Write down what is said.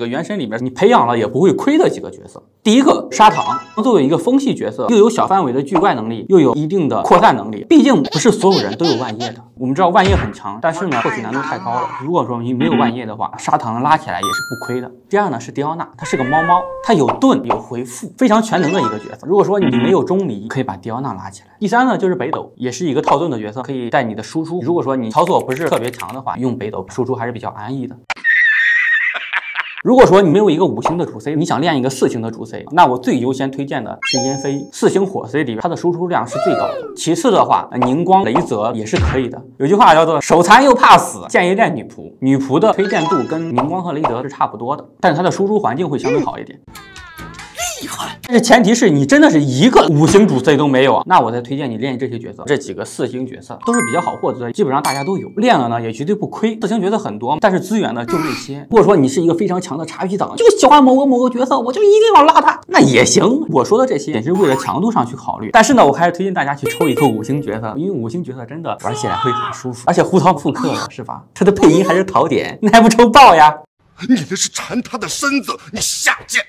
这个原神里面你培养了也不会亏的几个角色。第一个砂糖，作为一个风系角色，又有小范围的聚怪能力，又有一定的扩散能力。毕竟不是所有人都有万叶的。我们知道万叶很强，但是呢，获取难度太高了。如果说你没有万叶的话，砂糖拉起来也是不亏的。第二呢是迪奥娜，它是个猫猫，它有盾有回复，非常全能的一个角色。如果说你没有钟离，可以把迪奥娜拉起来。第三呢就是北斗，也是一个套盾的角色，可以带你的输出。如果说你操作不是特别强的话，用北斗输出还是比较安逸的。如果说你没有一个五星的主 C，你想练一个四星的主 C，那我最优先推荐的是烟飞。四星火 C 里边，它的输出量是最高的。其次的话，凝光、雷泽也是可以的。有句话叫做“手残又怕死”，建议练女仆。女仆的推荐度跟凝光和雷泽是差不多的，但是它的输出环境会相对好一点。厉害，但是前提是你真的是一个五星主 C 都没有啊，那我再推荐你练这些角色，这几个四星角色都是比较好获得的，基本上大家都有，练了呢也绝对不亏。四星角色很多，但是资源呢就那些。如果说你是一个非常强的茶皮党，就喜欢某个某个角色，我就一定要拉他，那也行。我说的这些也是为了强度上去考虑，但是呢，我还是推荐大家去抽一个五星角色，因为五星角色真的玩起来会很舒服，而且胡桃复刻了是吧？他的配音还是槽点，你还不抽爆呀？你这是馋他的身子，你下贱！